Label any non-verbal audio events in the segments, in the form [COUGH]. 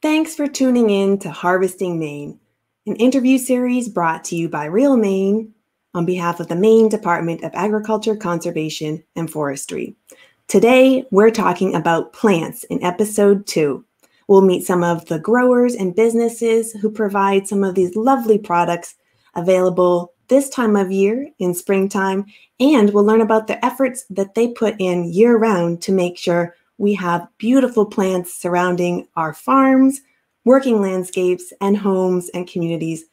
Thanks for tuning in to Harvesting Maine, an interview series brought to you by Real Maine on behalf of the Maine Department of Agriculture, Conservation, and Forestry. Today, we're talking about plants in episode two. We'll meet some of the growers and businesses who provide some of these lovely products available this time of year in springtime, and we'll learn about the efforts that they put in year round to make sure we have beautiful plants surrounding our farms, working landscapes, and homes and communities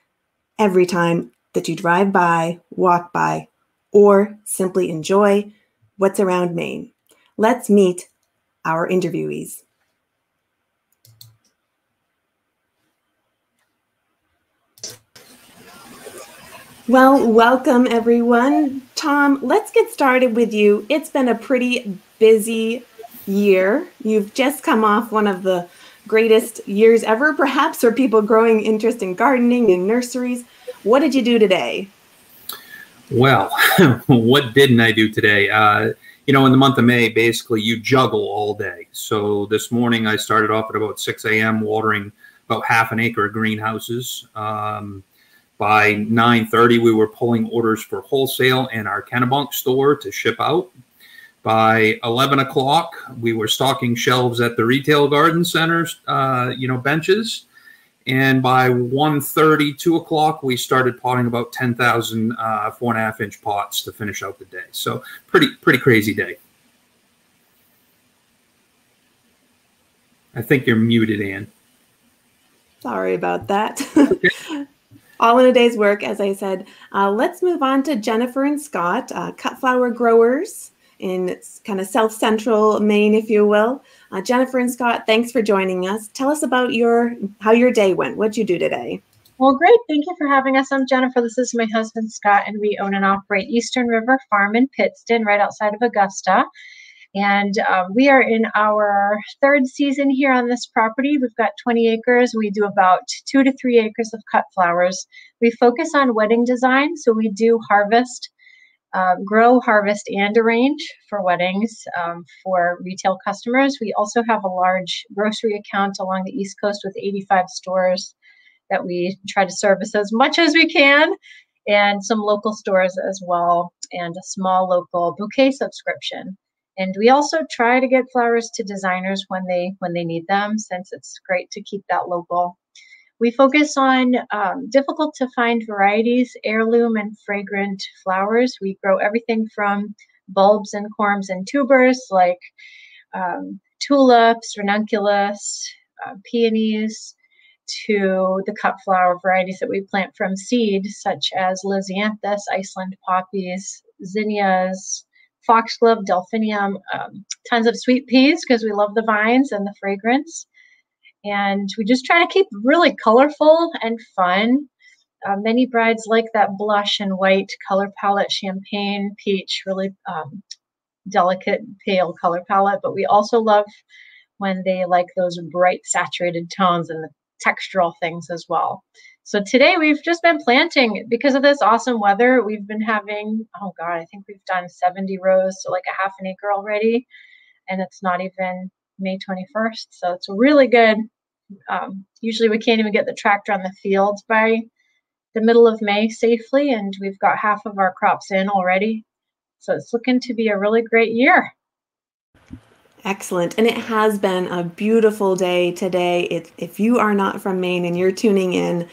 every time that you drive by, walk by, or simply enjoy what's around Maine. Let's meet our interviewees. Well, welcome everyone. Tom, let's get started with you. It's been a pretty busy year. You've just come off one of the greatest years ever, perhaps, for people growing interest in gardening and nurseries. What did you do today? Well, [LAUGHS] what didn't I do today? Uh, you know, in the month of May, basically you juggle all day. So this morning I started off at about 6 a.m. watering about half an acre of greenhouses. Um, by 9:30, we were pulling orders for wholesale in our Kennebunk store to ship out. By 11 o'clock, we were stocking shelves at the retail garden centers, uh, you know, benches. And by 1.30, 2 o'clock, we started potting about 10,000 uh, four and a half inch pots to finish out the day. So pretty, pretty crazy day. I think you're muted, Ann. Sorry about that. [LAUGHS] All in a day's work, as I said. Uh, let's move on to Jennifer and Scott, uh, cut flower growers in kind of South Central Maine, if you will. Uh, Jennifer and Scott, thanks for joining us. Tell us about your how your day went. What'd you do today? Well, great. Thank you for having us. I'm Jennifer. This is my husband, Scott, and we own and operate Eastern River Farm in Pittston, right outside of Augusta. And uh, we are in our third season here on this property. We've got 20 acres. We do about two to three acres of cut flowers. We focus on wedding design, so we do harvest uh, grow, harvest, and arrange for weddings um, for retail customers. We also have a large grocery account along the East Coast with 85 stores that we try to service as much as we can, and some local stores as well, and a small local bouquet subscription. And we also try to get flowers to designers when they when they need them, since it's great to keep that local we focus on um, difficult to find varieties, heirloom and fragrant flowers. We grow everything from bulbs and corms and tubers like um, tulips, ranunculus, uh, peonies, to the cut flower varieties that we plant from seed, such as lisianthus, Iceland poppies, zinnias, foxglove, delphinium, um, tons of sweet peas because we love the vines and the fragrance and we just try to keep really colorful and fun. Uh, many brides like that blush and white color palette, champagne, peach, really um, delicate pale color palette. But we also love when they like those bright saturated tones and the textural things as well. So today we've just been planting because of this awesome weather. We've been having, oh God, I think we've done 70 rows to like a half an acre already. And it's not even May 21st. So it's really good um, usually we can't even get the tractor on the field by the middle of May safely, and we've got half of our crops in already. So it's looking to be a really great year. Excellent. And it has been a beautiful day today. If you are not from Maine and you're tuning in,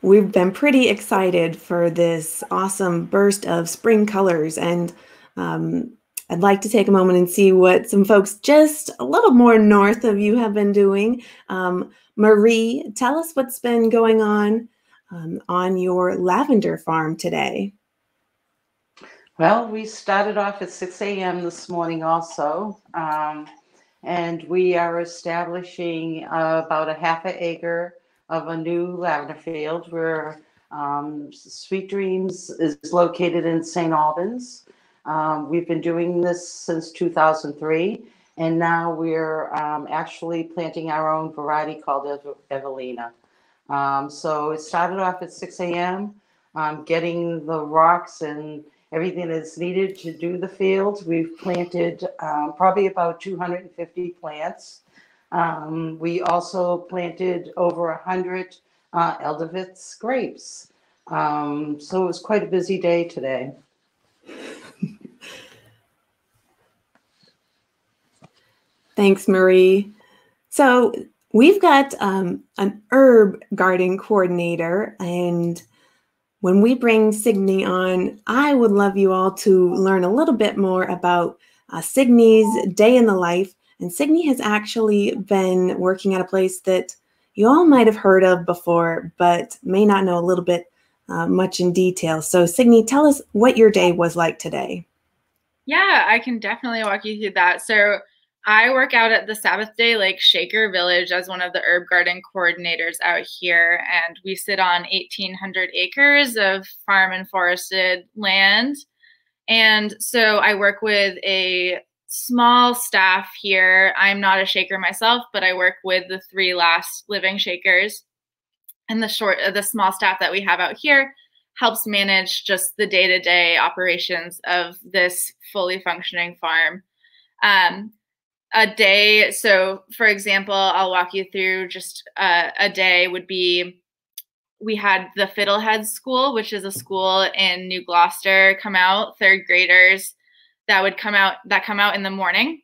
we've been pretty excited for this awesome burst of spring colors. And um, I'd like to take a moment and see what some folks just a little more north of you have been doing. Um, Marie, tell us what's been going on um, on your lavender farm today. Well, we started off at 6 a.m. this morning also, um, and we are establishing uh, about a half an acre of a new lavender field where um, Sweet Dreams is located in St. Albans. Um, we've been doing this since 2003, and now we're um, actually planting our own variety called Ev- Evelina. Um, so it started off at 6 a.m., um, getting the rocks and everything that's needed to do the field. We've planted um, probably about 250 plants. Um, we also planted over hundred uh, Eldovitz grapes. Um, so it was quite a busy day today. Thanks, Marie. So we've got um, an herb garden coordinator, and when we bring Signe on, I would love you all to learn a little bit more about uh, Signe's day in the life. And Signe has actually been working at a place that you all might have heard of before, but may not know a little bit uh, much in detail. So, Signe, tell us what your day was like today. Yeah, I can definitely walk you through that. So, I work out at the Sabbathday Lake Shaker Village as one of the herb garden coordinators out here, and we sit on 1,800 acres of farm and forested land. And so I work with a small staff here. I'm not a shaker myself, but I work with the three last living shakers. And the short, the small staff that we have out here helps manage just the day-to-day operations of this fully functioning farm. Um, a day. So for example i'll walk you through just uh, a day would be we had the fiddlehead school which is a school in new gloucester come out third graders that would come out that come out in the morning.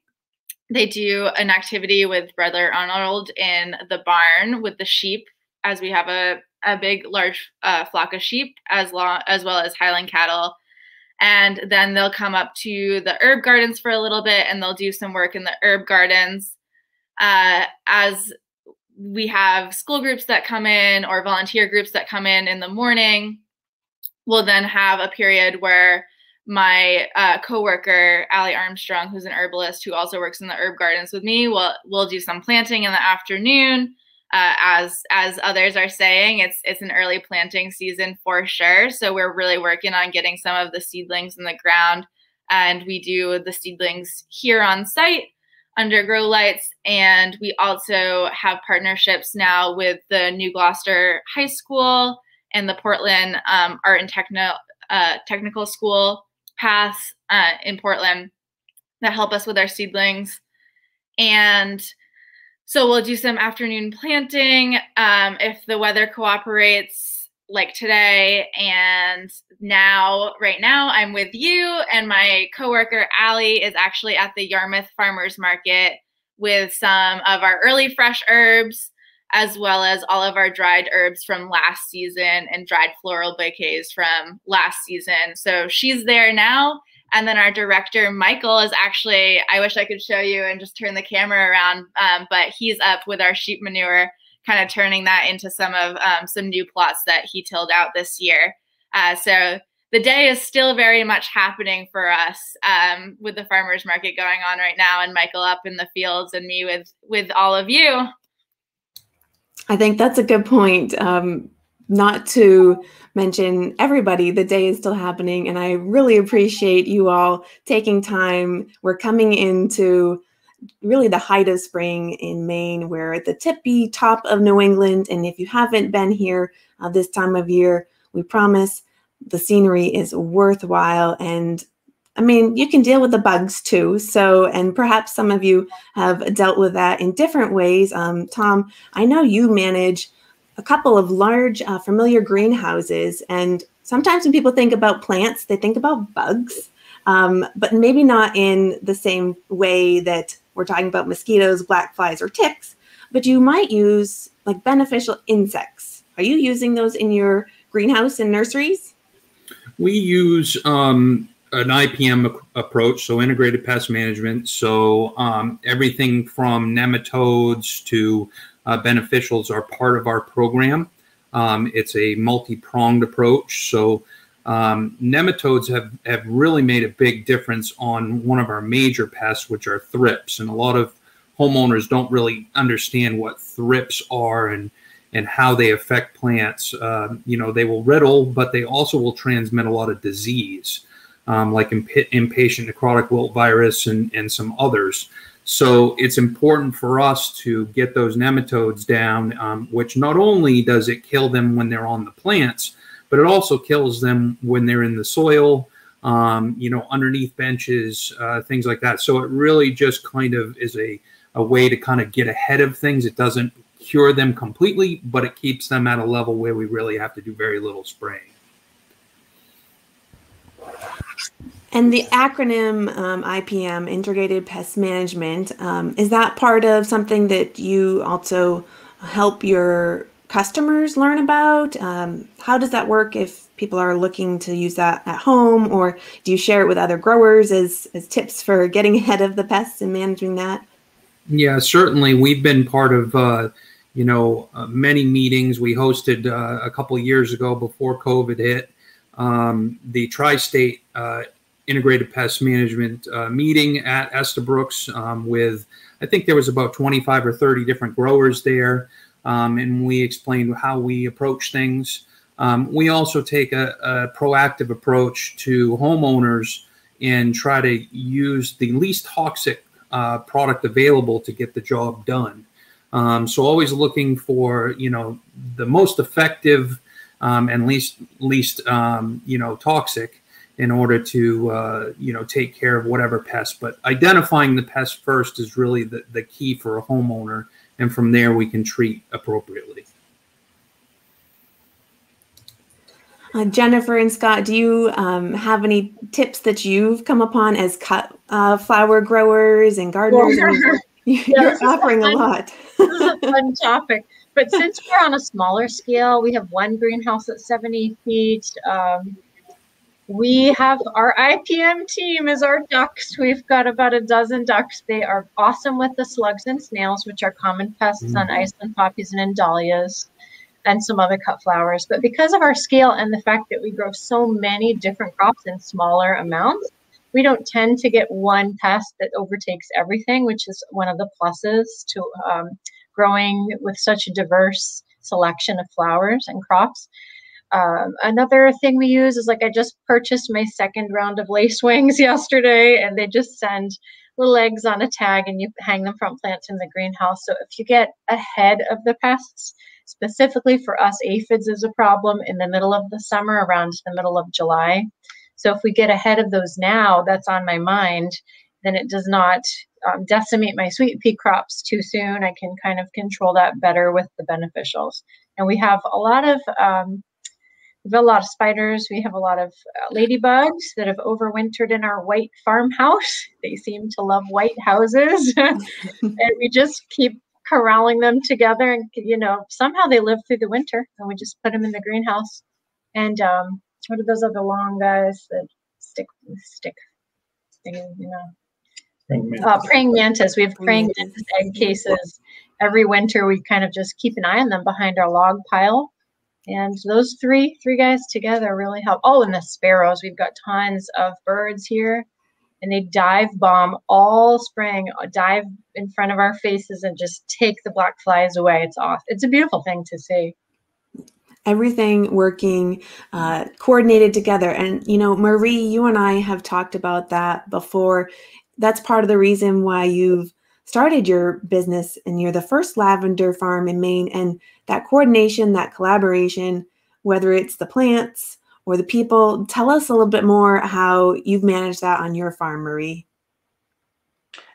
They do an activity with brother arnold in the barn with the sheep as we have a, a big large uh, flock of sheep as long as well as highland cattle and then they'll come up to the herb gardens for a little bit and they'll do some work in the herb gardens. Uh, as we have school groups that come in or volunteer groups that come in in the morning we'll then have a period where my uh, coworker Ali Armstrong, who's an herbalist who also works in the herb gardens with me, will will do some planting in the afternoon uh, as as others are saying, it's it's an early planting season for sure. So we're really working on getting some of the seedlings in the ground, and we do the seedlings here on site under grow lights, and we also have partnerships now with the New Gloucester High School and the Portland um, Art and Techno uh, Technical School paths uh, in Portland that help us with our seedlings. And so we'll do some afternoon planting um, if the weather cooperates, like today. And now, right now, I'm with you, and my coworker Ali is actually at the Yarmouth Farmers Market with some of our early fresh herbs, as well as all of our dried herbs from last season and dried floral bouquets from last season. So she's there now and then our director, Michael, is actually, I wish I could show you and just turn the camera around, um, but he's up with our sheep manure, kind of turning that into some of um, some new plots that he tilled out this year. Uh, so the day is still very much happening for us um, with the farmers market going on right now and Michael up in the fields and me with with all of you. I think that's a good point. Um, not to mention everybody, the day is still happening. And I really appreciate you all taking time. We're coming into really the height of spring in Maine. We're at the tippy top of New England. And if you haven't been here uh, this time of year, we promise the scenery is worthwhile. And I mean, you can deal with the bugs too. So, and perhaps some of you have dealt with that in different ways. Um, Tom, I know you manage a couple of large uh, familiar greenhouses. And sometimes when people think about plants, they think about bugs, um, but maybe not in the same way that we're talking about mosquitoes, black flies, or ticks. But you might use like beneficial insects. Are you using those in your greenhouse and nurseries? We use um, an IPM approach, so integrated pest management. So um, everything from nematodes to uh, beneficials are part of our program. Um, it's a multi-pronged approach. So um, nematodes have, have really made a big difference on one of our major pests, which are thrips. And a lot of homeowners don't really understand what thrips are and and how they affect plants. Uh, you know, they will riddle, but they also will transmit a lot of disease, um, like imp- impatiens necrotic wilt virus and, and some others. So it's important for us to get those nematodes down, um, which not only does it kill them when they're on the plants, but it also kills them when they're in the soil, um, you know, underneath benches, uh, things like that. So it really just kind of is a, a way to kind of get ahead of things. It doesn't cure them completely, but it keeps them at a level where we really have to do very little spraying. And the acronym um, IPM, Integrated Pest Management, um, is that part of something that you also help your customers learn about? Um, how does that work if people are looking to use that at home, or do you share it with other growers as, as tips for getting [LAUGHS] ahead of the pests and managing that? Yeah, certainly. We've been part of, uh, you know, uh, many meetings. We hosted uh, a couple years ago before COVID hit um, the tri-state uh, integrated pest management uh, meeting at Estabrooks um, with, I think there was about 25 or 30 different growers there. Um, and we explained how we approach things. Um, we also take a, a, proactive approach to homeowners and try to use the least toxic uh, product available to get the job done. Um, so always looking for, you know, the most effective um, and least least um, you know toxic in order to uh, you know take care of whatever pest. But identifying the pest first is really the, the key for a homeowner, and from there we can treat appropriately. Uh, Jennifer and Scott, do you um, have any tips that you've come upon as cut uh, flower growers and gardeners? Yeah. [LAUGHS] You're yeah, offering a, fun, [LAUGHS] a lot. this is a fun topic. But since we're on a smaller scale, we have one greenhouse at 70 feet. Um, we have our IPM team is our ducks. We've got about a dozen ducks. They are awesome with the slugs and snails, which are common pests mm-hmm. on Iceland poppies and dahlias and some other cut flowers. But because of our scale and the fact that we grow so many different crops in smaller amounts, we don't tend to get one pest that overtakes everything, which is one of the pluses to um, growing with such a diverse selection of flowers and crops. Um, another thing we use is like I just purchased my second round of lace wings [LAUGHS] yesterday, and they just send little eggs on a tag and you hang them from plants in the greenhouse. So if you get ahead of the pests, specifically for us, aphids is a problem in the middle of the summer, around the middle of July. So if we get ahead of those now, that's on my mind, then it does not um, decimate my sweet pea crops too soon. I can kind of control that better with the beneficials. And we have a lot of um, we have a lot of spiders. We have a lot of uh, ladybugs that have overwintered in our white farmhouse. [LAUGHS] They seem to love white houses, [LAUGHS] and we just keep corralling them together. And you know, somehow they live through the winter, and we just put them in the greenhouse. And um, what are those other long guys that stick stick thing? You know, uh, praying mantis. We have praying mantis egg cases. Every winter, we kind of just keep an eye on them behind our log pile. And those three, three guys together really help. Oh, and the sparrows. We've got tons of birds here. And they dive bomb all spring, uh, dive in front of our faces and just take the black flies away. It's off. It's a beautiful thing to see everything working uh, coordinated together and you know marie you and i have talked about that before that's part of the reason why you've started your business and you're the first lavender farm in Maine. And that coordination, that collaboration, whether it's the plants or the people, tell us a little bit more how you've managed that on your farm, Marie.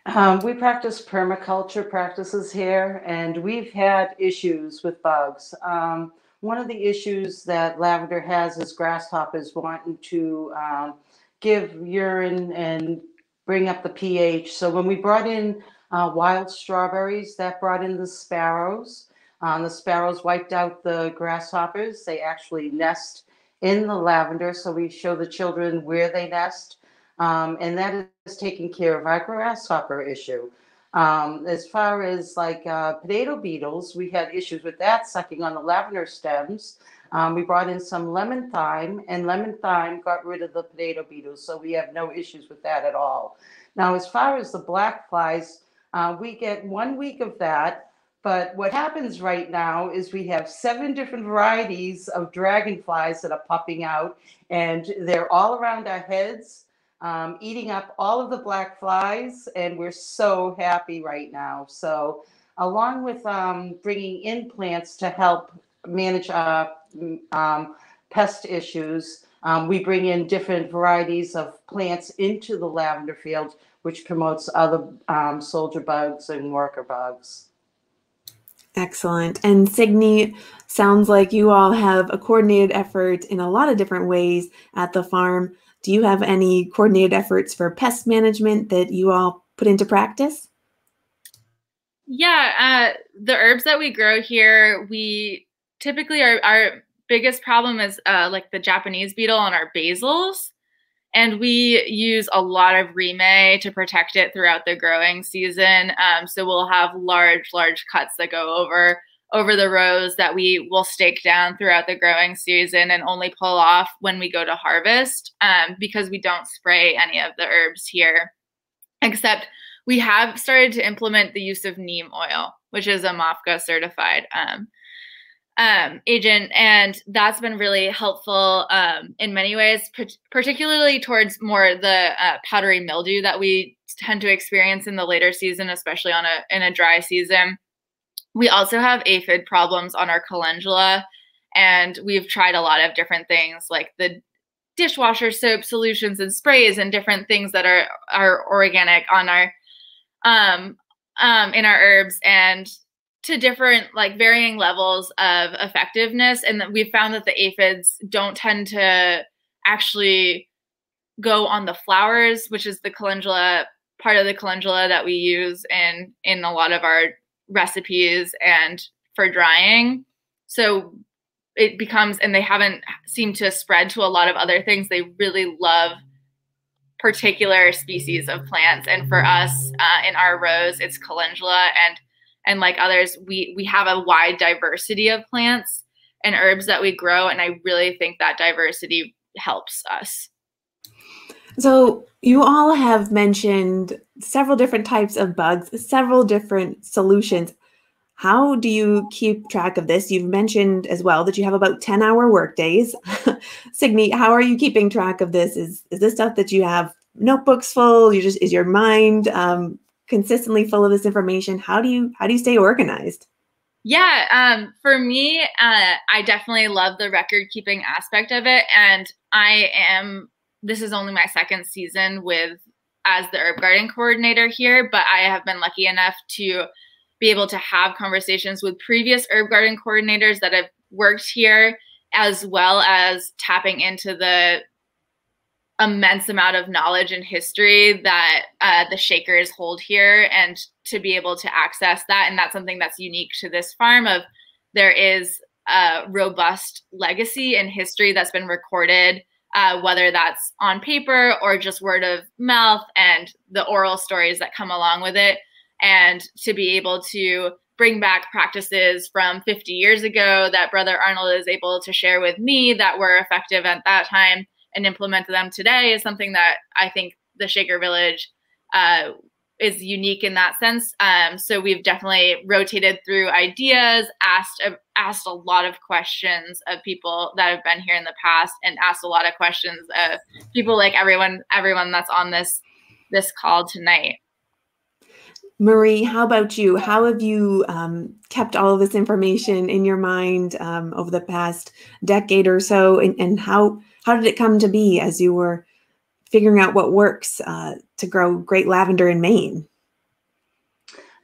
Um, we practice permaculture practices here, and we've had issues with bugs. Um, one of the issues that lavender has is grasshoppers wanting to um, give urine and bring up the pH. So when we brought in uh, wild strawberries, that brought in the sparrows. Um, the sparrows wiped out the grasshoppers. They actually nest in the lavender. So we show the children where they nest. Um, and that is taking care of our grasshopper issue. Um, as far as like uh, potato beetles, we had issues with that sucking on the lavender stems. Um, we brought in some lemon thyme, and lemon thyme got rid of the potato beetles, so we have no issues with that at all. Now, as far as the black flies, uh, we get one week of that. But what happens right now is we have seven different varieties of dragonflies that are popping out, and they're all around our heads, um, eating up all of the black flies, and we're so happy right now. So, along with um, bringing in plants to help manage uh, um, pest issues. Um, we bring in different varieties of plants into the lavender field, which promotes other um, soldier bugs and worker bugs. Excellent. And Signe, sounds like you all have a coordinated effort in a lot of different ways at the farm. Do you have any coordinated efforts for pest management that you all put into practice? Yeah, uh, the herbs that we grow here, we typically our, our biggest problem is uh, like the Japanese beetle on our basils. And we use a lot of reemay to protect it throughout the growing season. Um, so we'll have large, large cuts that go over over the rows that we will stake down throughout the growing season and only pull off when we go to harvest um, because we don't spray any of the herbs here. Except we have started to implement the use of neem oil, which is a MOFGA certified um, um, agent, and that's been really helpful um, in many ways, particularly towards more the uh, powdery mildew that we tend to experience in the later season, especially on a in a dry season. We also have aphid problems on our calendula, and we've tried a lot of different things like the dishwasher soap solutions and sprays and different things that are are organic on our um um in our herbs and to different like varying levels of effectiveness. And we found that the aphids don't tend to actually go on the flowers which is the calendula part of the calendula that we use in in a lot of our recipes and for drying. So it becomes and they haven't seemed to spread to a lot of other things. They really love particular species of plants. And for us uh, in our rows it's calendula and and like others we we have a wide diversity of plants and herbs that we grow. And i really think that diversity helps us so you all have mentioned several different types of bugs several different solutions. How do you keep track of this? You've mentioned as well that you have about 10 hour work days [LAUGHS] Signe how are you keeping track of this? Is is this stuff that you have notebooks full? You just is your mind um, consistently full of this information? How do you how do you stay organized? Yeah um, for me uh, i definitely love the record keeping aspect of it and i am this is only my second season with as the herb garden coordinator here but i have been lucky enough to be able to have conversations with previous herb garden coordinators that have worked here as well as tapping into the immense amount of knowledge and history that uh, the Shakers hold here, and to be able to access that, and that's something that's unique to this farm. Of there is a robust legacy and history that's been recorded, uh, whether that's on paper or just word of mouth, and the oral stories that come along with it, and to be able to bring back practices from 50 years ago that Brother Arnold is able to share with me that were effective at that time and implement them today is something that I think the Shaker Village uh, is unique in that sense. Um, so we've definitely rotated through ideas, asked uh, asked a lot of questions of people that have been here in the past, and asked a lot of questions of people like everyone everyone that's on this this call tonight. Marie, how about you? How have you um, kept all of this information in your mind um, over the past decade or so, and, and how how did it come to be as you were figuring out what works uh, to grow great lavender in Maine?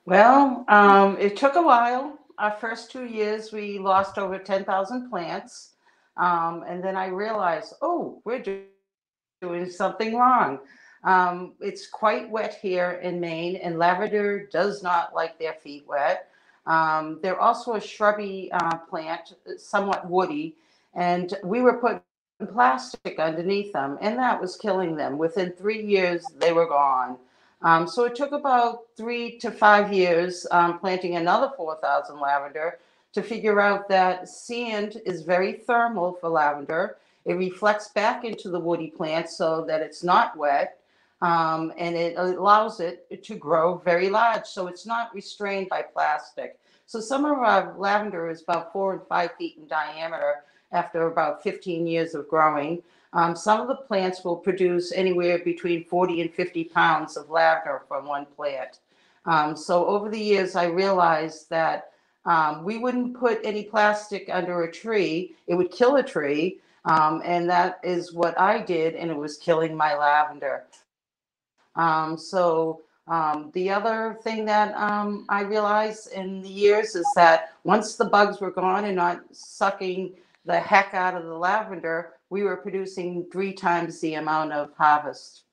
Well, um, it took a while. Our first two years, we lost over 10,000 plants. Um, and then I realized, oh, we're doing something wrong. Um, it's quite wet here in Maine, and lavender does not like their feet wet. Um, they're also a shrubby uh, plant, somewhat woody, and we were put plastic underneath them, and that was killing them. Within three years, they were gone. Um, so it took about three to five years um, planting another 4,000 lavender to figure out that sand is very thermal for lavender. It reflects back into the woody plant so that it's not wet. Um, and it allows it to grow very large. So it's not restrained by plastic. So some of our lavender is about four and five feet in diameter after about 15 years of growing. Um, some of the plants will produce anywhere between 40 and 50 pounds of lavender from one plant. Um, so over the years, I realized that um, we wouldn't put any plastic under a tree. It would kill a tree. Um, and that is what I did, and it was killing my lavender. Um, so um, the other thing that I realized in the years is that once the bugs were gone and not sucking the heck out of the lavender, we were producing three times the amount of harvest.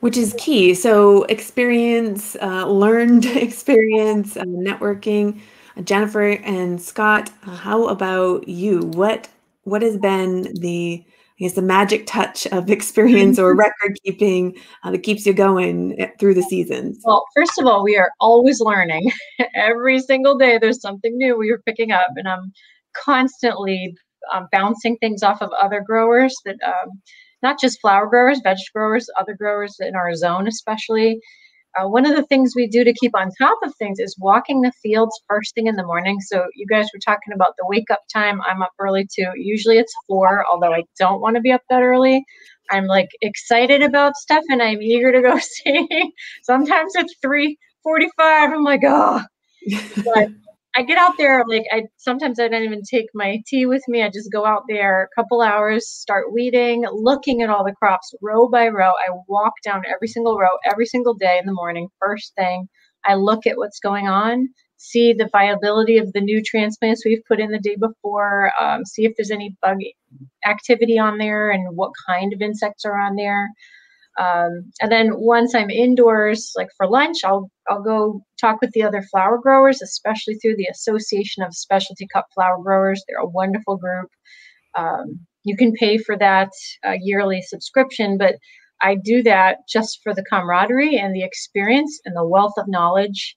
Which is key. So, experience, uh, learned [LAUGHS] experience, uh, networking. Jennifer and Scott, uh, how about you? What what has been the I guess the magic touch of [LAUGHS] experience or [LAUGHS] record keeping uh, that keeps you going eh, through the seasons? Well, first of all, we are always learning. [LAUGHS] Every single day, there's something new we are picking up, and I'm constantly um, bouncing things off of other growers that, um, not just flower growers, veg growers, other growers in our zone, especially. Uh, one of the things we do to keep on top of things is walking the fields first thing in the morning. So you guys were talking about the wake up time. I'm up early too. Usually it's four, although I don't want to be up that early. I'm like excited about stuff and I'm eager to go [LAUGHS] see. Sometimes it's three forty-five. I'm like, oh, [LAUGHS] but I get out there like I sometimes I don't even take my tea with me. I just go out there a couple hours, start weeding, looking at all the crops row by row. I walk down every single row every single day in the morning, first thing. I look at what's going on, see the viability of the new transplants we've put in the day before, um, see if there's any bug activity on there and what kind of insects are on there. Um, and then once I'm indoors, like for lunch, I'll I'll go talk with the other flower growers, especially through the Association of Specialty Cut Flower Growers. They're a wonderful group. Um, you can pay for that uh, yearly subscription, but I do that just for the camaraderie and the experience and the wealth of knowledge.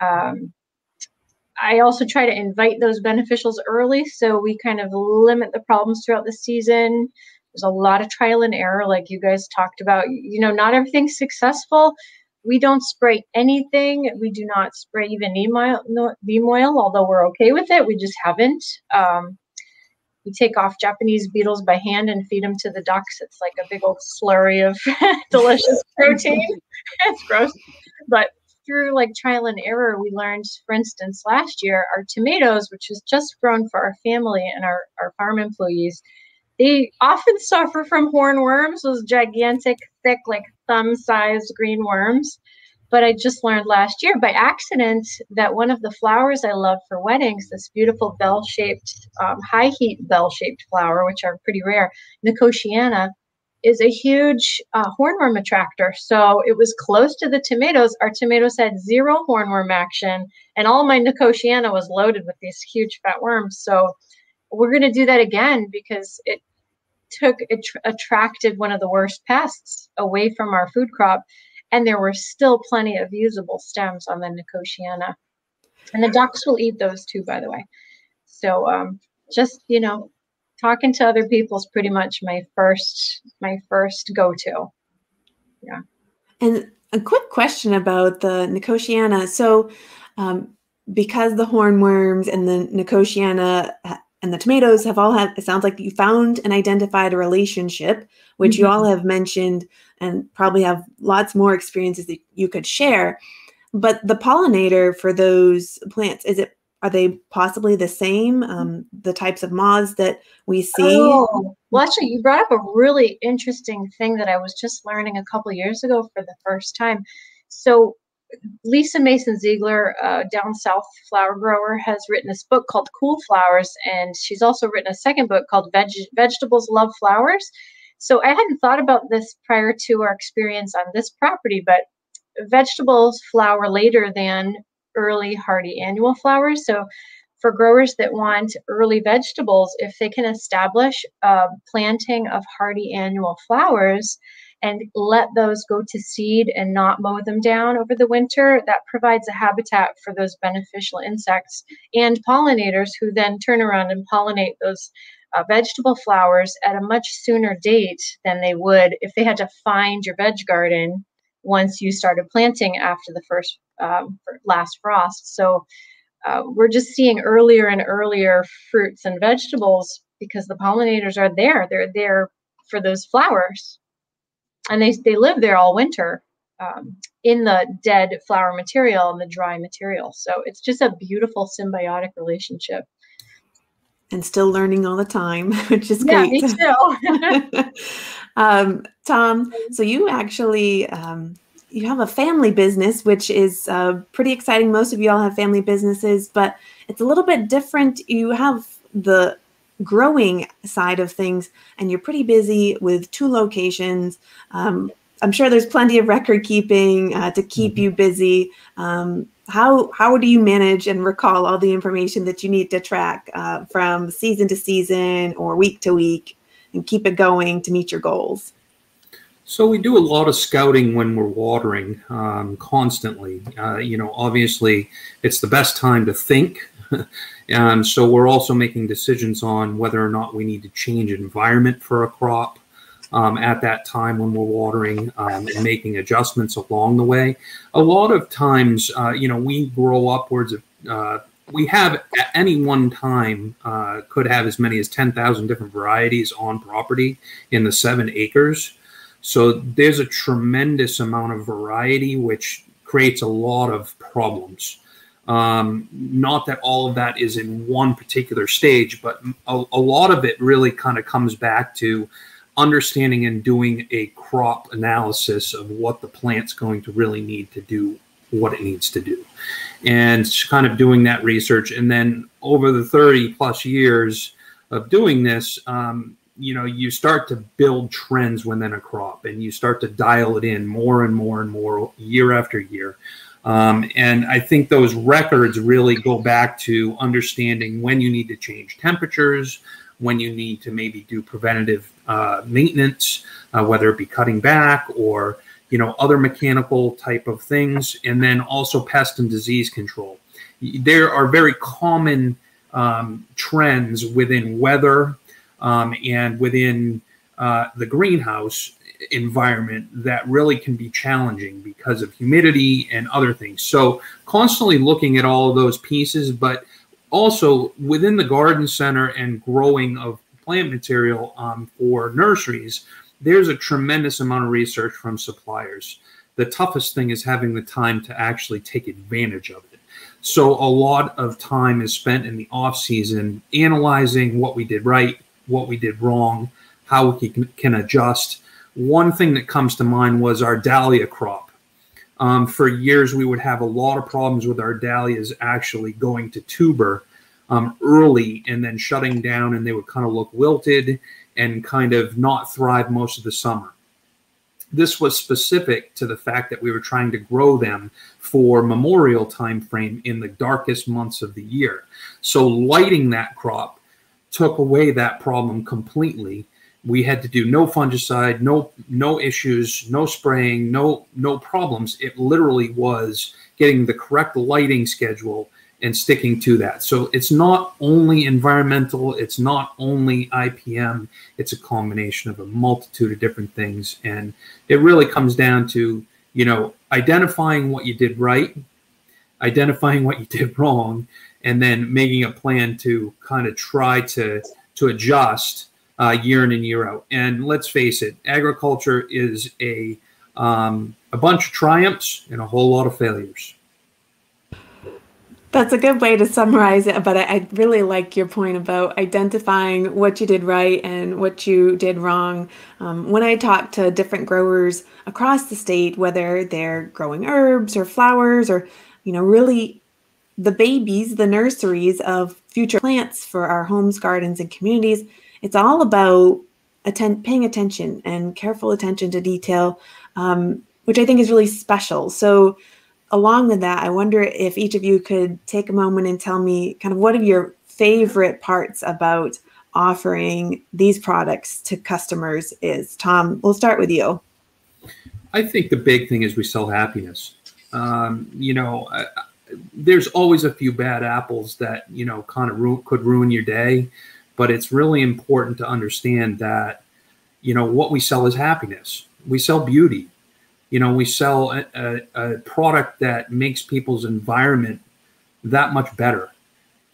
Um, I also try to invite those beneficials early so we kind of limit the problems throughout the season. There's a lot of trial and error, like you guys talked about. You know, not everything's successful. We don't spray anything. We do not spray even neem oil, neem oil although we're okay with it. We just haven't. Um, we take off Japanese beetles by hand and feed them to the ducks. It's like a big old slurry of [LAUGHS] delicious [LAUGHS] protein. [LAUGHS] it's gross. But through like trial and error, we learned, for instance, last year, our tomatoes, which was just grown for our family and our, our farm employees, they often suffer from hornworms, those gigantic, thick, like thumb sized green worms. But I just learned last year by accident that one of the flowers I love for weddings, this beautiful bell shaped, um, high heat bell shaped flower, which are pretty rare, Nicotiana, is a huge uh, hornworm attractor. So it was close to the tomatoes. Our tomatoes had zero hornworm action, and all my Nicotiana was loaded with these huge fat worms. So we're going to do that again because it took it attracted one of the worst pests away from our food crop and there were still plenty of usable stems on the nicotiana. And the ducks will eat those too by the way. So um, just you know talking to other people is pretty much my first my first go-to. Yeah. And a quick question about the nicotiana. So um, because the hornworms and the nicotiana and the tomatoes have all had it sounds like you found and identified a relationship which mm-hmm. you all have mentioned and probably have lots more experiences that you could share. But the pollinator for those plants is it are they possibly the same um, the types of moths that we see? Oh, well actually you brought up a really interesting thing that i was just learning a couple years ago for the first time. So Lisa Mason Ziegler, uh, down south flower grower, has written this book called Cool Flowers, and she's also written a second book called Veg- Vegetables Love Flowers. So I hadn't thought about this prior to our experience on this property, but vegetables flower later than early hardy annual flowers. So for growers that want early vegetables, if they can establish a planting of hardy annual flowers, and let those go to seed and not mow them down over the winter, that provides a habitat for those beneficial insects and pollinators who then turn around and pollinate those uh, vegetable flowers at a much sooner date than they would if they had to find your veg garden once you started planting after the first um, last frost. So uh, we're just seeing earlier and earlier fruits and vegetables because the pollinators are there. They're there for those flowers and they they live there all winter um, in the dead flower material and the dry material. So it's just a beautiful symbiotic relationship. and still learning all the time, [LAUGHS] which is Yeah, great. me too. [LAUGHS] um, Tom, so you actually um, you have a family business, which is uh, pretty exciting. Most of you all have family businesses, but it's a little bit different. You have the growing side of things, and you're pretty busy with two locations. Um, I'm sure there's plenty of record keeping uh, to keep you busy. Um, how how do you manage and recall all the information that you need to track uh, from season to season or week to week, and keep it going to meet your goals? So we do a lot of scouting when we're watering um, constantly. Uh, you know, obviously, it's the best time to think. [LAUGHS] and so we're also making decisions on whether or not we need to change environment for a crop um, at that time when we're watering um, and making adjustments along the way. A lot of times, uh, you know, we grow upwards of. Uh, we have at any one time uh, could have as many as 10,000 different varieties on property in the seven acres. So there's a tremendous amount of variety, which creates a lot of problems. Um, not that all of that is in one particular stage, but a, a lot of it really kind of comes back to understanding and doing a crop analysis of what the plant's going to really need to do what it needs to do. And kind of doing that research. And then over the 30 plus years of doing this um, you know you start to build trends within a crop and you start to dial it in more and more and more year after year um, and i think those records really go back to understanding when you need to change temperatures when you need to maybe do preventative uh, maintenance uh, whether it be cutting back or you know other mechanical type of things and then also pest and disease control. There are very common um, trends within weather um, and within uh, the greenhouse environment that really can be challenging because of humidity and other things. So, constantly looking at all of those pieces, but also within the garden center and growing of plant material um, for nurseries, there's a tremendous amount of research from suppliers. The toughest thing is having the time to actually take advantage of it. So, a lot of time is spent in the off season analyzing what we did right, what we did wrong, how we can, can adjust. One thing that comes to mind was our dahlia crop. Um, for years, we would have a lot of problems with our dahlias actually going to tuber um, early and then shutting down, and they would kind of look wilted and kind of not thrive most of the summer. This was specific to the fact that we were trying to grow them for memorial time frame in the darkest months of the year. So lighting that crop took away that problem completely. We had to do no fungicide, no no issues, no spraying, no no problems. It literally was getting the correct lighting schedule and sticking to that. So it's not only environmental, it's not only IPM, it's a combination of a multitude of different things and it really comes down to, you know, identifying what you did right, identifying what you did wrong and then making a plan to kind of try to to adjust uh, year in and year out. And let's face it, agriculture is a um, a bunch of triumphs and a whole lot of failures. That's a good way to summarize it, but I, I really like your point about identifying what you did right and what you did wrong. Um, when I talk to different growers across the state, whether they're growing herbs or flowers or, you know, really the babies, the nurseries of future plants for our homes, gardens, and communities, it's all about paying attention and careful attention to detail, um, which I think is really special. So, along with that, I wonder if each of you could take a moment and tell me kind of what are your favorite parts about offering these products to customers is. Tom, we'll start with you. I think the big thing is we sell happiness. Um, you know, I, there's always a few bad apples that you know kind of ru- could ruin your day, but it's really important to understand that you know what we sell is happiness. We sell beauty. You know we sell a, a, a, product that makes people's environment that much better.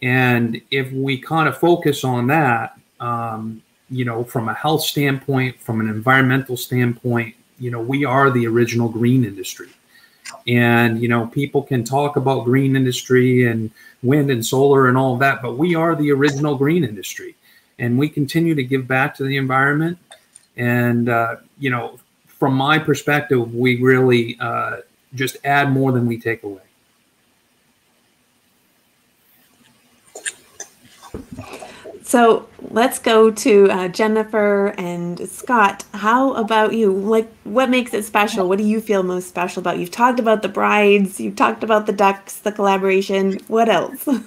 And if we kind of focus on that um, you know from a health standpoint from an environmental standpoint you know we are the original green industry And, you know, people can talk about green industry and wind and solar and all of that, but we are the original green industry. And we continue to give back to the environment. And, uh, you know, from my perspective, we really uh, just add more than we take away. So let's go to uh, Jennifer and Scott. How about you? Like, what makes it special? What do you feel most special about? You've talked about the brides, you've talked about the ducks, the collaboration. What else? [LAUGHS]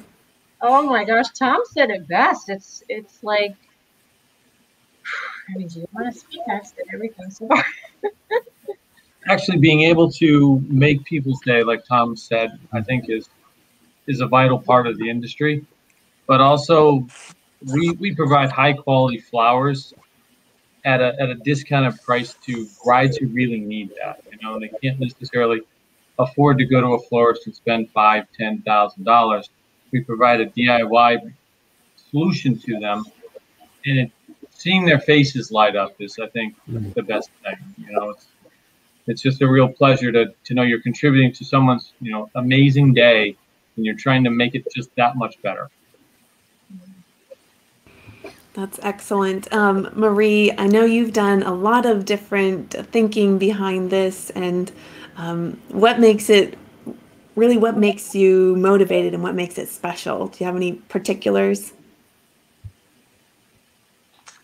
Oh my gosh, Tom said it best. It's it's like, [SIGHS] I mean, do you want to speak? I've said everything so far. [LAUGHS] Actually, being able to make people's day, like Tom said, I think is is a vital part of the industry. But also we, we provide high quality flowers at a, at a discounted price to brides who really need that. You know, they can't necessarily afford to go to a florist and spend five, ten thousand dollars. We provide a DIY solution to them, and it, seeing their faces light up is, I think, mm-hmm. the best thing. You know, it's it's just a real pleasure to to know you're contributing to someone's you know amazing day, and you're trying to make it just that much better. That's excellent. Um, Marie, I know you've done a lot of different thinking behind this, and um, what makes it really what makes you motivated and what makes it special? Do you have any particulars?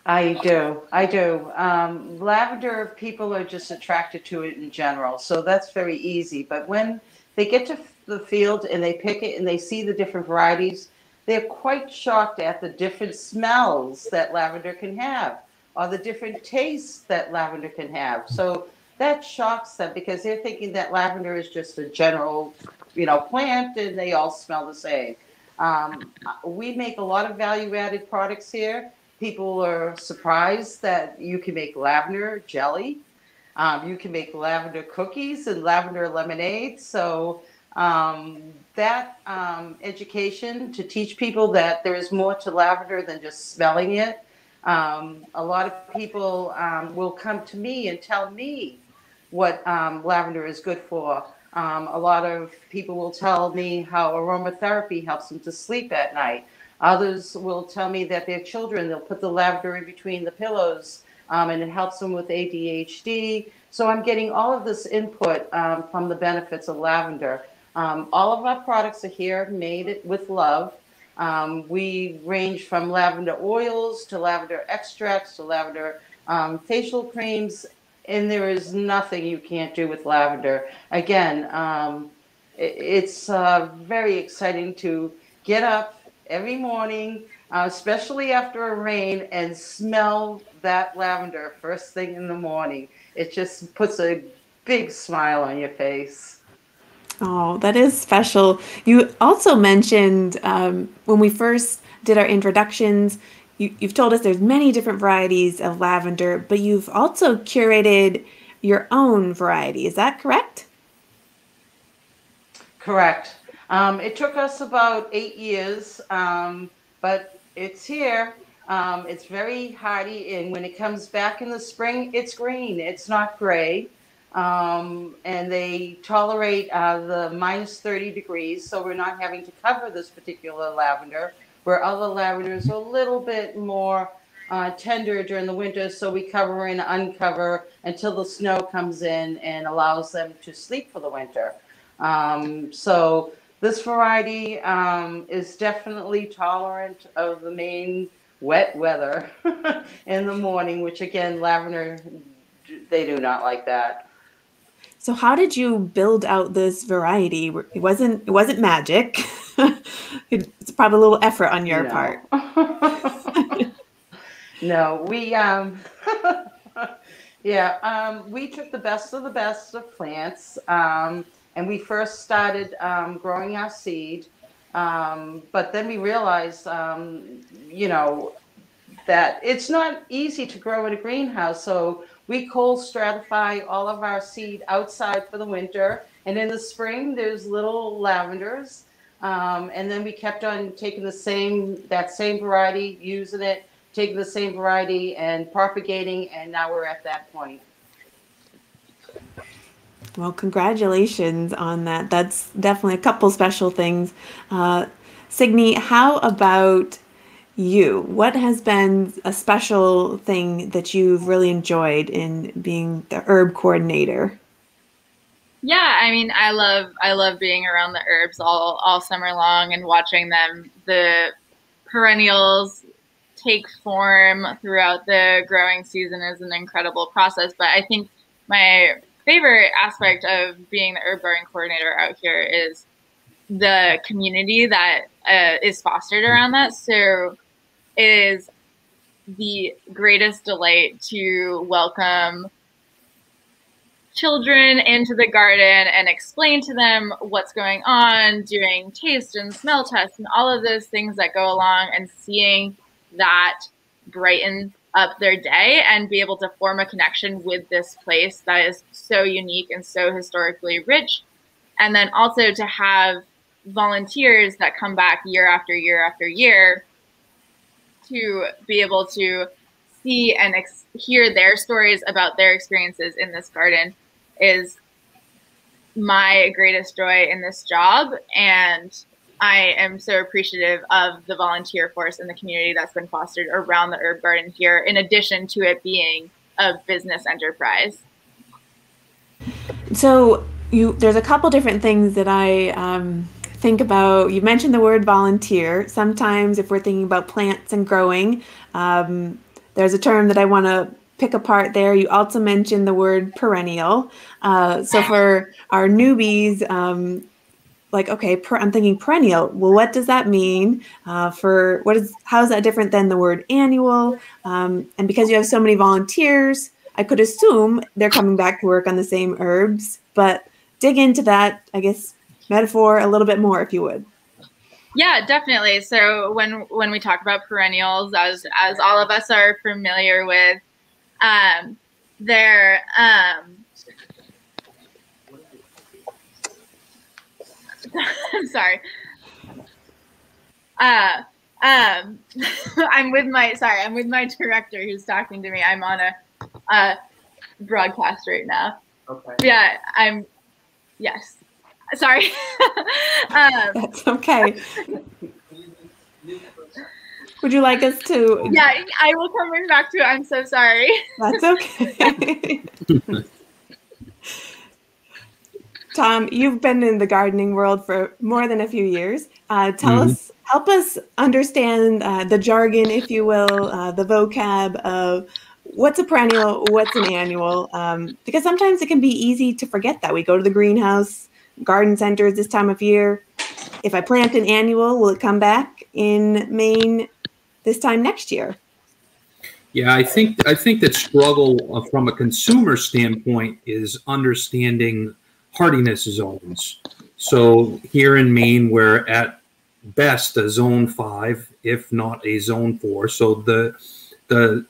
I do. I do. Um, lavender, people are just attracted to it in general. So that's very easy. But when they get to the field and they pick it and they see the different varieties, they're quite shocked at the different smells that lavender can have or the different tastes that lavender can have. So that shocks them because they're thinking that lavender is just a general, you know, plant and they all smell the same. Um, we make a lot of value added products here. People are surprised that you can make lavender jelly. Um, you can make lavender cookies and lavender lemonade. So um, that um, education to teach people that there is more to lavender than just smelling it. Um, a lot of people um, will come to me and tell me what um, lavender is good for. Um, a lot of people will tell me how aromatherapy helps them to sleep at night. Others will tell me that their children, they'll put the lavender in between the pillows um, and it helps them with ADHD. So I'm getting all of this input from the benefits of lavender. Um, all of our products are here made with love. Um, we range from lavender oils to lavender extracts to lavender um, facial creams, and there is nothing you can't do with lavender. Again, um, it, it's uh, very exciting to get up every morning, uh, especially after a rain, and smell that lavender first thing in the morning. It just puts a big smile on your face. Oh, that is special. You also mentioned um, when we first did our introductions, you, you've told us there's many different varieties of lavender, but you've also curated your own variety. Is that correct? Correct. Um, it took us about eight years, um, but it's here. Um, it's very hardy, and when it comes back in the spring, it's green. It's not gray um, and they tolerate uh, the minus 30 degrees, so we're not having to cover this particular lavender, where other lavenders are a little bit more uh, tender during the winter, so we cover and uncover until the snow comes in and allows them to sleep for the winter. Um, so this variety um, is definitely tolerant of the Maine wet weather [LAUGHS] in the morning, which again, lavender, they do not like that. So how did you build out this variety? It wasn't it wasn't magic. [LAUGHS] it's probably a little effort on your no. part. [LAUGHS] [LAUGHS] no, we um yeah, um, we took the best of the best of plants, um, and we first started um, growing our seed. Um, but then we realized, um, you know, that it's not easy to grow in a greenhouse. So we cold stratify all of our seed outside for the winter. And in the spring, there's little lavenders. Um, and then we kept on taking the same, that same variety, using it, taking the same variety and propagating. And now we're at that point. Well, congratulations on that. That's definitely a couple special things. Uh, Signe, how about you? What has been a special thing that you've really enjoyed in being the herb coordinator? Yeah, I mean, I love I love being around the herbs all all summer long and watching them the perennials take form throughout the growing season is an incredible process. But I think my favorite aspect of being the herb growing coordinator out here is the community that uh, is fostered around that. So is the greatest delight to welcome children into the garden and explain to them what's going on, doing taste and smell tests and all of those things that go along and seeing that brighten up their day and be able to form a connection with this place that is so unique and so historically rich. And then also to have volunteers that come back year after year after year to be able to see and ex- hear their stories about their experiences in this garden is my greatest joy in this job. And I am so appreciative of the volunteer force and the community that's been fostered around the herb garden here, in addition to it being a business enterprise. So you, there's a couple different things that I um, think about. You mentioned the word volunteer. Sometimes, if we're thinking about plants and growing, um, there's a term that I want to pick apart there. You also mentioned the word perennial. Uh, so [LAUGHS] for our newbies, um, like okay, per, I'm thinking perennial. Well, what does that mean? Uh, for what is how is that different than the word annual? Um, and because you have so many volunteers, I could assume they're coming back to work on the same herbs. But dig into that, I guess, metaphor a little bit more, if you would. Yeah, definitely. So when when we talk about perennials, as as all of us are familiar with, um, they're um, I'm [LAUGHS] sorry. Uh, um, [LAUGHS] I'm with my sorry, I'm with my director who's talking to me. I'm on a, a broadcast right now. Okay. Yeah, I'm. Yes. Sorry. [LAUGHS] um, That's okay. Would you like us to? Yeah, I will come right back to it. I'm so sorry. That's okay. [LAUGHS] Tom, you've been in the gardening world for more than a few years. Uh, tell mm-hmm. us, help us understand uh, the jargon, if you will, uh, the vocab of what's a perennial, what's an annual, um, because sometimes it can be easy to forget that. We go to the greenhouse, garden centers this time of year. If I plant an annual, will it come back in Maine this time next year? Yeah, I think I think that struggle uh, from a consumer standpoint is understanding hardiness zones. So here in Maine, we're at best a zone five, if not a zone four. So the the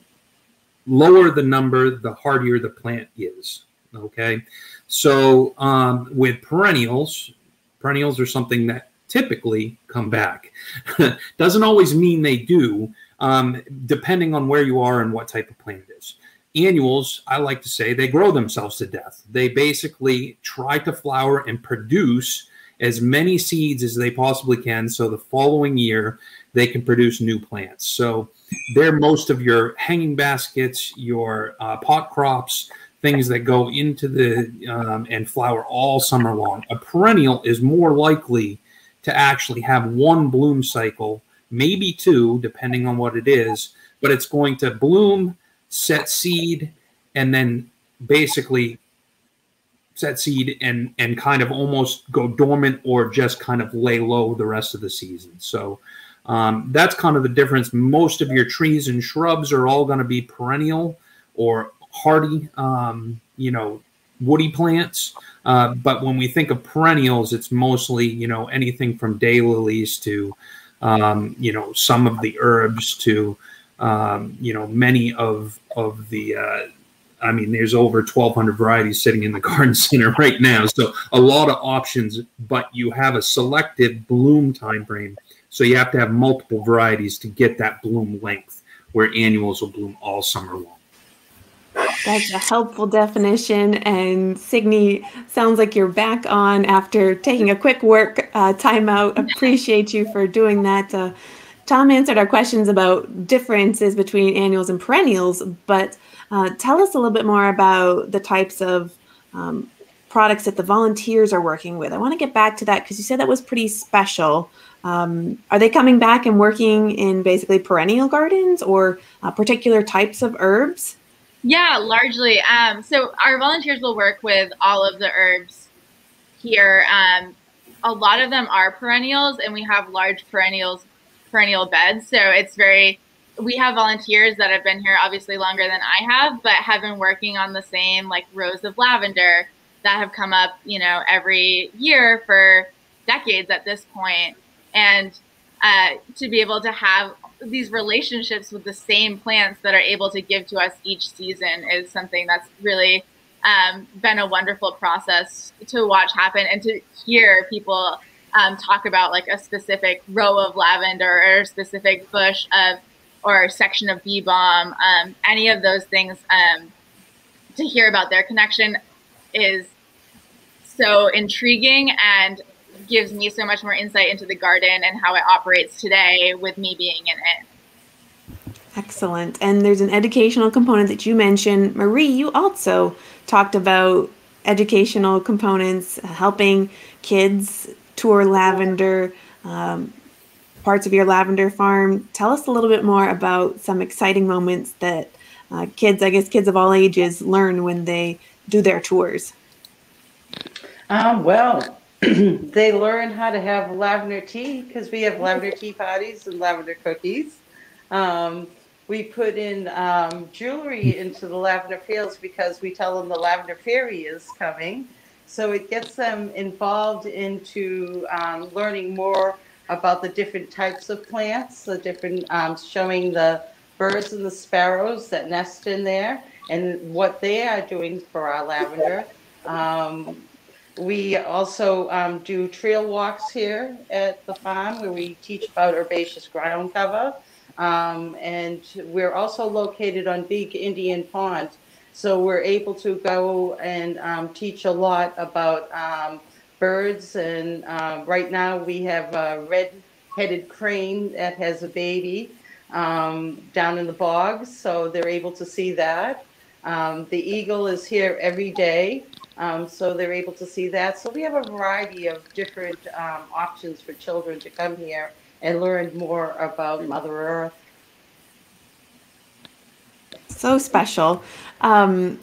lower the number, the hardier the plant is. Okay, so um, with perennials, perennials are something that typically come back. [LAUGHS] Doesn't always mean they do, um, depending on where you are and what type of plant it is annuals, I like to say, they grow themselves to death. They basically try to flower and produce as many seeds as they possibly can so the following year they can produce new plants. So they're most of your hanging baskets, your uh, pot crops, things that go into the um, and flower all summer long. A perennial is more likely to actually have one bloom cycle, maybe two, depending on what it is, but it's going to bloom set seed, and then basically set seed and and kind of almost go dormant or just kind of lay low the rest of the season. So um, that's kind of the difference. Most of your trees and shrubs are all going to be perennial or hardy, um, you know, woody plants. Uh, but when we think of perennials, it's mostly you know anything from daylilies to um, you know some of the herbs to um, you know, many of of the uh, I mean, there's over 1,200 varieties sitting in the [LAUGHS] garden center right now. So a lot of options, but you have a selected bloom time frame. So you have to have multiple varieties to get that bloom length, where annuals will bloom all summer long. That's a helpful definition. And Signe, sounds like you're back on after taking a quick work uh, timeout. Appreciate you for doing that. Uh, Tom answered our questions about differences between annuals and perennials, but uh, tell us a little bit more about the types of um, products that the volunteers are working with. I want to get back to that because you said that was pretty special. Um, are they coming back and working in basically perennial gardens or uh, particular types of herbs? Yeah, largely. Um, so our volunteers will work with all of the herbs here. Um, a lot of them are perennials, and we have large perennials, perennial beds. So it's very. We have volunteers that have been here obviously longer than I have, but have been working on the same like rows of lavender that have come up, you know, every year for decades at this point. And uh, to be able to have these relationships with the same plants that are able to give to us each season is something that's really um, been a wonderful process to watch happen and to hear people um, talk about like a specific row of lavender or a specific bush of or section of bee balm, um, any of those things um, to hear about their connection is so intriguing and gives me so much more insight into the garden and how it operates today with me being in it. Excellent. And there's an educational component that you mentioned. Marie, you also talked about educational components, helping kids tour lavender, um, parts of your lavender farm. Tell us a little bit more about some exciting moments that uh, kids, I guess kids of all ages, learn when they do their tours. Um, well, [CLEARS THROAT] they learn how to have lavender tea because we have lavender tea parties and lavender cookies. Um, we put in um, jewelry into the lavender fields because we tell them the lavender fairy is coming. So it gets them involved into um, learning more about the different types of plants, the different, um, showing the birds and the sparrows that nest in there and what they are doing for our lavender. Um, we also um, do trail walks here at the farm where we teach about herbaceous ground cover. Um, and we're also located on Big Indian Pond. So we're able to go and um, teach a lot about um, birds. And uh, right now we have a red-headed crane that has a baby um, down in the bogs. So they're able to see that. Um, the eagle is here every day. Um, so they're able to see that. So we have a variety of different um, options for children to come here and learn more about Mother Earth. So special. Um,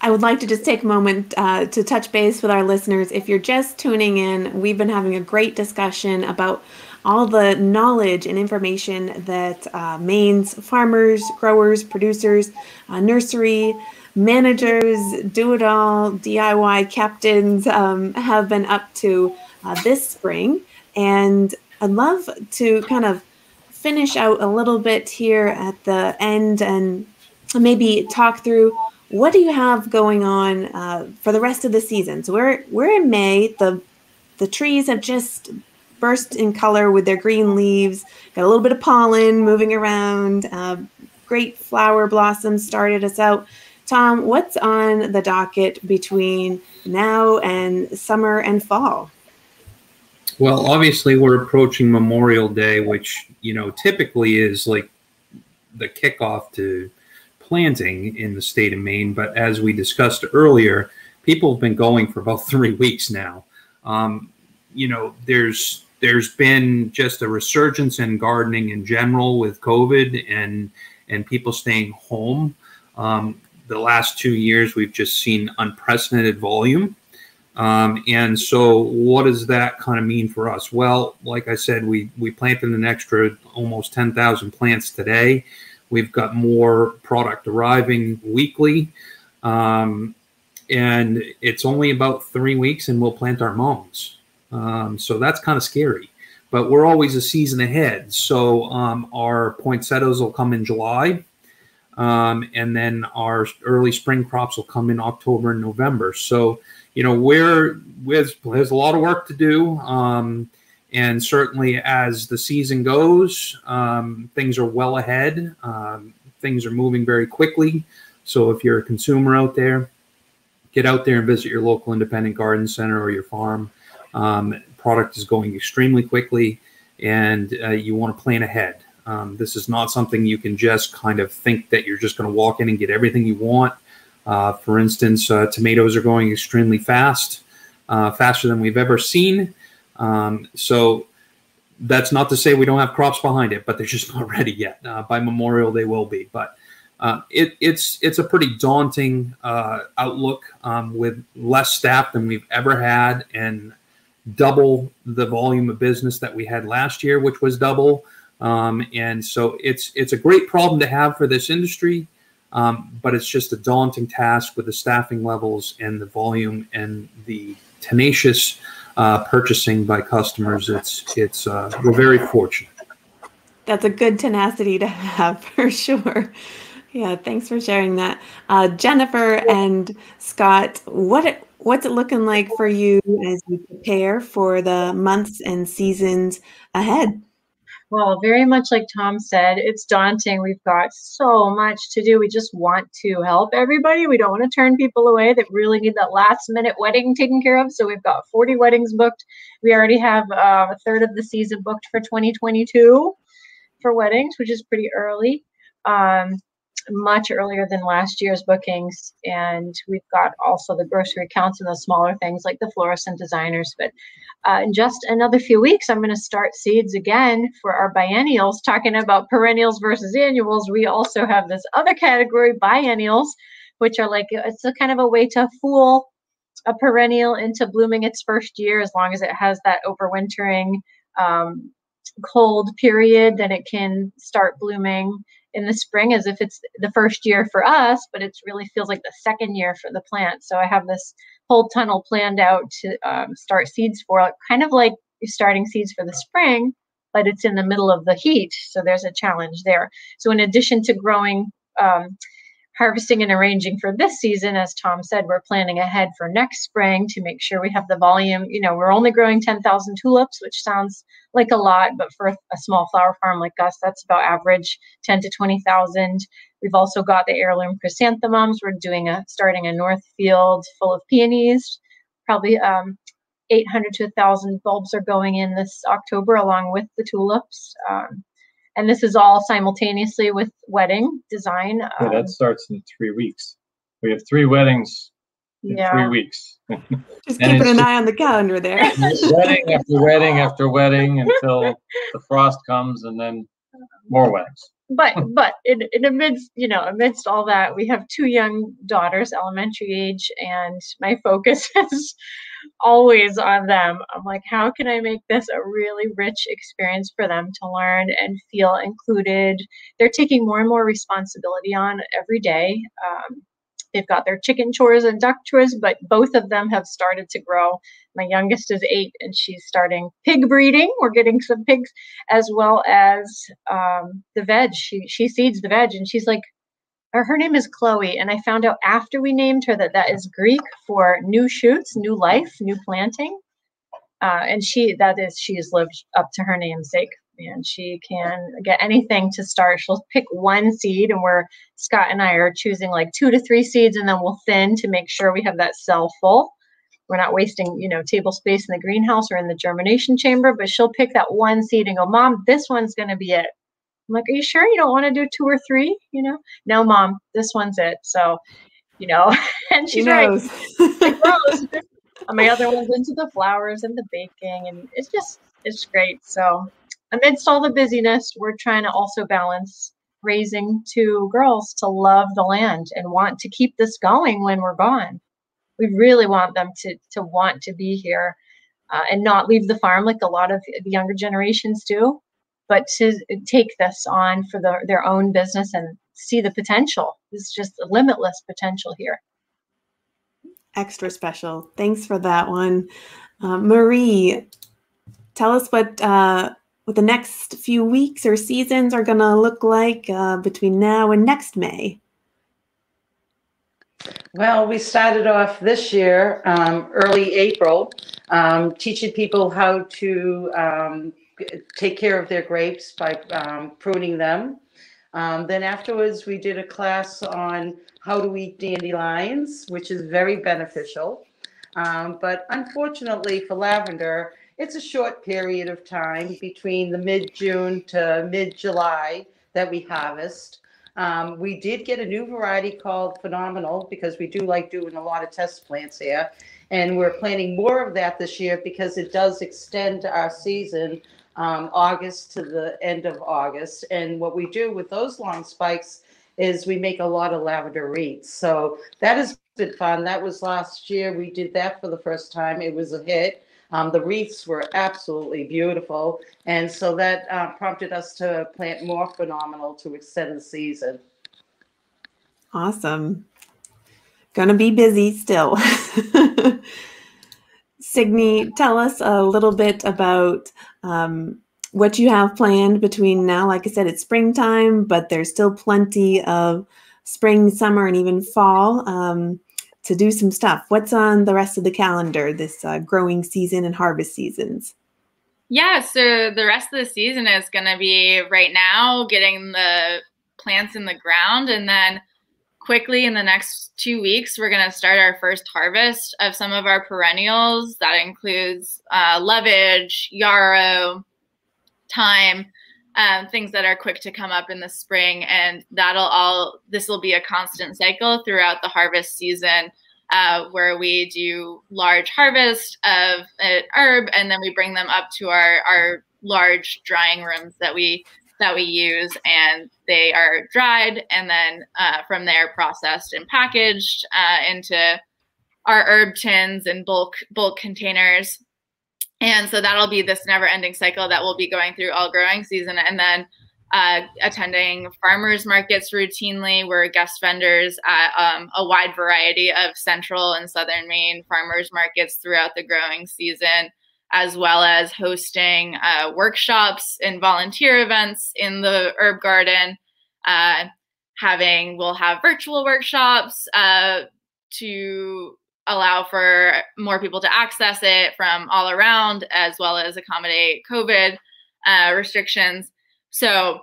I would like to just take a moment uh, to touch base with our listeners. If you're just tuning in, we've been having a great discussion about all the knowledge and information that uh, Maine's farmers, growers, producers, uh, nursery, managers, do it all, DIY captains um, have been up to uh, this spring. And I'd love to kind of finish out a little bit here at the end and maybe talk through what do you have going on uh, for the rest of the season. So we're we're in May. The the trees have just burst in color with their green leaves. Got a little bit of pollen moving around. Uh, great flower blossoms started us out. Tom, what's on the docket between now and summer and fall? Well, obviously, we're approaching Memorial Day, which, you know, typically is like the kickoff to planting in the state of Maine. But as we discussed earlier, people have been going for about [LAUGHS] three weeks now. Um, you know, there's there's been just a resurgence in gardening in general with COVID and and people staying home. Um, the last two years, we've just seen unprecedented volume. Um, and so, what does that kind of mean for us? Well, like I said, we we planted an extra almost 10,000 plants today. We've got more product arriving weekly, um, and it's only about three weeks, and we'll plant our mums. Um, so that's kind of scary. But we're always a season ahead. So um, our poinsettias will come in July. Um, and then our early spring crops will come in October and November. So, you know, we're with there's a lot of work to do, um, and certainly as the season goes, um, things are well ahead. Um, things are moving very quickly. So if you're a consumer out there, get out there and visit your local independent garden center or your farm. Um, product is going extremely quickly, and uh, you want to plan ahead. Um, this is not something you can just kind of think that you're just going to walk in and get everything you want. Uh, for instance, uh, tomatoes are going extremely fast, uh, faster than we've ever seen. Um, so that's not to say we don't have crops behind it, but they're just [LAUGHS] not ready yet. Uh, by Memorial, they will be. But uh, it, it's it's a pretty daunting uh, outlook um, with less staff than we've ever had and double the volume of business that we had last year, which was double. Um, and so it's it's a great problem to have for this industry, um, but it's just a daunting task with the staffing levels and the volume and the tenacious uh, purchasing by customers. It's it's uh, we're very fortunate. That's a good tenacity to have [LAUGHS] for sure. Yeah, thanks for sharing that, uh, Jennifer and Scott. What what's it looking like for you as you prepare for the months and seasons ahead? Well, very much like Tom said, it's daunting. We've got so much to do. We just want to help everybody. We don't want to turn people away that really need that last minute wedding taken care of. So we've got 40 weddings booked. We already have uh, a third of the season booked for 2022 for weddings, which is pretty early. Um, much earlier than last year's bookings. And we've got also the grocery accounts and the smaller things like the florists and designers. But uh, in just another few weeks, I'm going to start seeds again for our biennials. Talking about perennials versus annuals, we also have this other category, biennials, which are like it's a kind of a way to fool a perennial into blooming its first year as long as it has that overwintering um, cold period then it can start blooming in the spring as if it's the first year for us, but it really feels like the second year for the plant. So I have this whole tunnel planned out to um, start seeds for, kind of like starting seeds for the spring, but it's in the middle of the heat. So there's a challenge there. So in addition to growing um, harvesting and arranging for this season, as Tom said, we're planning ahead for next spring to make sure we have the volume. You know, we're only growing 10,000 tulips, which sounds like a lot, but for a small flower farm like us, that's about average 10 to 20,000. We've also got the heirloom chrysanthemums. We're doing a starting a north field full of peonies. Probably um, 800 to 1,000 bulbs are going in this October along with the tulips. Um, and this is all simultaneously with wedding design. Yeah, that um, starts in three weeks. We have three weddings in yeah. three weeks. [LAUGHS] Just keeping an eye on the calendar there. [LAUGHS] wedding after wedding after wedding until [LAUGHS] the frost comes, and then more weddings. But but in, in amidst you know amidst all that, we have two young daughters, elementary age, and my focus [LAUGHS] is always on them. I'm like, how can I make this a really rich experience for them to learn and feel included? They're taking more and more responsibility on every day. Um, they've got their chicken chores and duck chores, but both of them have started to grow. My youngest is eight and she's starting pig breeding. We're getting some pigs as well as um, the veg. She, she seeds the veg and she's like, or her name is Chloe, and I found out after we named her that that is Greek for new shoots, new life, new planting. Uh, and she that is she has lived up to her namesake, and she can get anything to start. She'll pick one seed, and we're Scott and I are choosing like two to three seeds, and then we'll thin to make sure we have that cell full. We're not wasting, you know, table space in the greenhouse or in the germination chamber, but she'll pick that one seed and go, Mom, this one's going to be it. I'm like, are you sure you don't want to do two or three? You know, no, mom, this one's it. So, you know, [LAUGHS] and she's right. [LAUGHS] my other one's into the flowers and the baking, and it's just it's great. So, amidst all the busyness, we're trying to also balance raising two girls to love the land and want to keep this going when we're gone. We really want them to to want to be here uh, and not leave the farm like a lot of the younger generations do but to take this on for the, their own business and see the potential. There's just limitless potential here. Extra special. Thanks for that one. Uh, Marie, tell us what uh, what the next few weeks or seasons are going to look like uh, between now and next May. Well, we started off this year, um, early April, um, teaching people how to um, take care of their grapes by um, pruning them. Um, then afterwards, we did a class on how to eat dandelions, which is very beneficial. Um, but unfortunately for lavender, it's a short period of time between the mid June to mid July that we harvest. Um, we did get a new variety called Phenomenal because we do like doing a lot of test plants here. And we're planting more of that this year because it does extend our season um, August to the end of August. And what we do with those long spikes is we make a lot of lavender wreaths. So that has been fun. That was last year. We did that for the first time. It was a hit. Um, the wreaths were absolutely beautiful. And so that uh, prompted us to plant more phenomenal to extend the season. Awesome. Gonna be busy still. [LAUGHS] Signe, tell us a little bit about um, what you have planned between now. Like I said, it's springtime, but there's still plenty of spring, summer, and even fall um, to do some stuff. What's on the rest of the calendar this uh, growing season and harvest seasons? Yeah, so the rest of the season is going to be right now getting the plants in the ground and then quickly in the next two weeks, we're going to start our first harvest of some of our perennials. That includes uh, lovage, yarrow, thyme, um, things that are quick to come up in the spring. And that'll all, this will be a constant cycle throughout the harvest season. Uh, where we do large harvest of an herb and then we bring them up to our, our large drying rooms that we that we use and they are dried and then uh, from there processed and packaged uh, into our herb tins and bulk bulk containers and so that'll be this never ending cycle that we'll be going through all growing season and then uh, attending farmers markets routinely. We're guest vendors at um, a wide variety of central and southern Maine farmers markets throughout the growing season as well as hosting uh, workshops and volunteer events in the herb garden. Uh, having we'll have virtual workshops uh, to allow for more people to access it from all around, as well as accommodate COVID uh, restrictions. So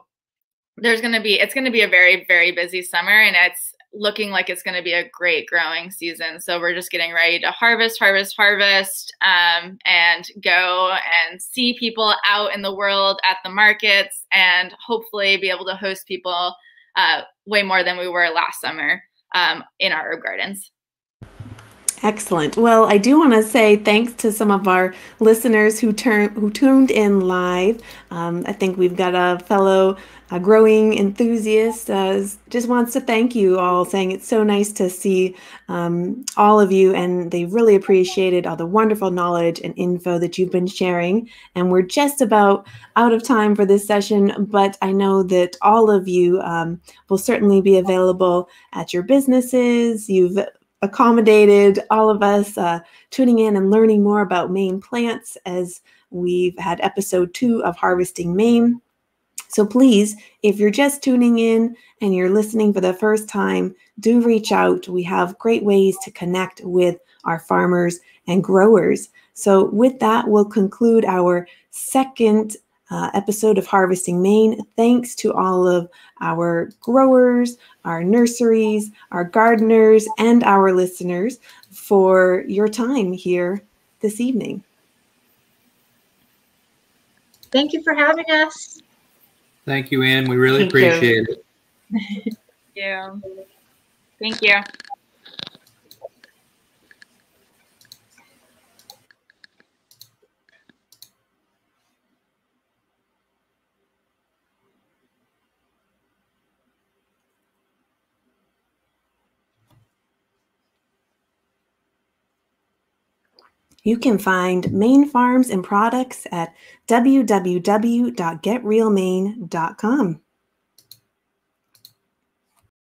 there's going to be it's going to be a very very busy summer, and it's looking like it's going to be a great growing season. So we're just getting ready to harvest, harvest, harvest, um, and go and see people out in the world at the markets and hopefully be able to host people uh, way more than we were last summer um, in our herb gardens. Excellent. Well, I do want to say thanks to some of our listeners who turned who tuned in live. Um, I think we've got a fellow a growing enthusiast uh, just wants to thank you all, saying it's so nice to see um, all of you, and they really appreciated all the wonderful knowledge and info that you've been sharing. And we're just about out of time for this session, but I know that all of you um, will certainly be available at your businesses. You've accommodated all of us uh, tuning in and learning more about Maine plants as we've had episode two of Harvesting Maine. So please, if you're just tuning in and you're listening for the first time, do reach out. We have great ways to connect with our farmers and growers. So, with that, we'll conclude our second uh, episode of Harvesting Maine. Thanks to all of our growers, our nurseries, our gardeners, and our listeners for your time here this evening. Thank you for having us. Thank you, Anne. We really Thank appreciate you. it. [LAUGHS] Thank you. Thank you. You can find Maine farms and products at www.getrealmaine.com.